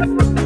Bye.